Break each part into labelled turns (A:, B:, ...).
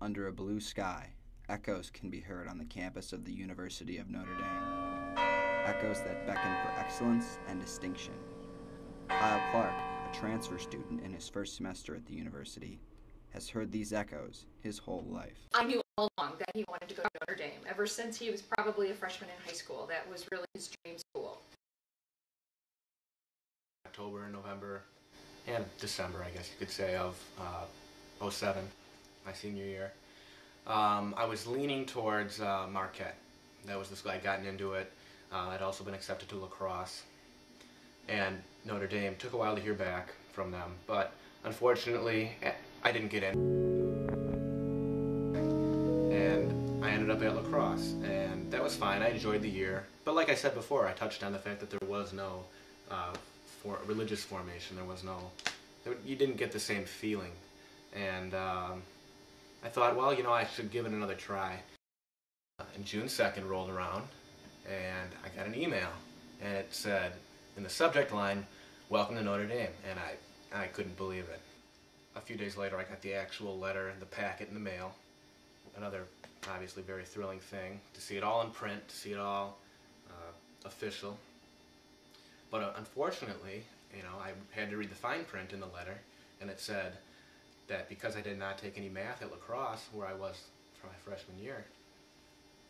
A: Under a blue sky, echoes can be heard on the campus of the University of Notre Dame. Echoes that beckon for excellence and distinction. Kyle Clark, a transfer student in his first semester at the university, has heard these echoes his whole life.
B: I knew all along that he wanted to go to Notre Dame. Ever since he was probably a freshman in high school, that was really his dream school.
C: October, and November, and December, I guess you could say, of uh, 07, my senior year. Um, I was leaning towards uh, Marquette. That was the school I'd gotten into it. Uh, I'd also been accepted to La Crosse. And Notre Dame took a while to hear back from them, but unfortunately, eh, I didn't get in. And I ended up at La Crosse, and that was fine. I enjoyed the year. But like I said before, I touched on the fact that there was no uh, for religious formation. There was no, you didn't get the same feeling. And um, I thought, well, you know, I should give it another try. And June 2nd rolled around, and I got an email, and it said in the subject line, "Welcome to Notre Dame," and I, I couldn't believe it. A few days later, I got the actual letter and the packet in the mail. Another, obviously, very thrilling thing to see it all in print, to see it all uh, official. But uh, unfortunately, you know, I had to read the fine print in the letter, and it said that because I did not take any math at La Crosse, where I was for my freshman year,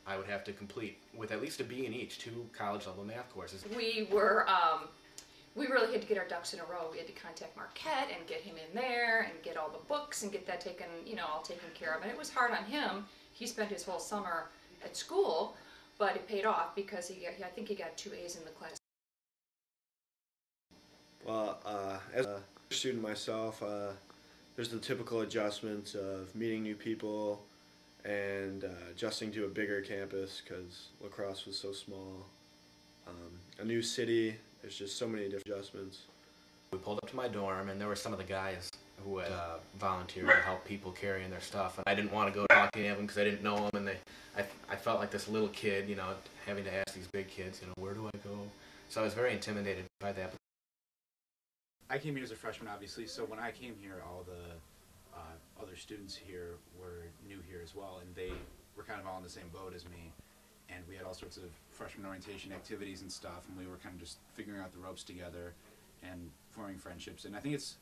C: I would have to complete, with at least a B in each, two college level math courses.
B: We were, um, we really had to get our ducks in a row. We had to contact Marquette and get him in there and get all the books and get that taken, you know, all taken care of. And it was hard on him. He spent his whole summer at school, but it paid off because he, I think he got two A's in the class.
D: Well, uh, as a student myself, uh, there's the typical adjustments of meeting new people and uh, adjusting to a bigger campus because La Crosse was so small. Um, a new city, there's just so many different adjustments.
C: We pulled up to my dorm, and there were some of the guys who had uh, volunteered to help people carrying their stuff. And I didn't want to go talk to any of them because I didn't know them, and they, I, I felt like this little kid, you know, having to ask these big kids, you know, where do I go? So I was very intimidated by that.
E: I came here as a freshman, obviously, so when I came here, all the uh, other students here were new here as well, and they were kind of all in the same boat as me. And we had all sorts of freshman orientation activities and stuff, and we were kind of just figuring out the ropes together and forming friendships. And I think it's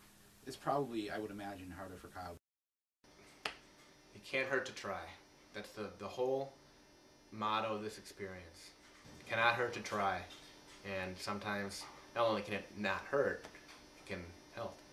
E: it's probably, I would imagine, harder for Kyle.
C: It can't hurt to try. That's the, the whole motto of this experience. It cannot hurt to try. And sometimes, not only can it not hurt, can help.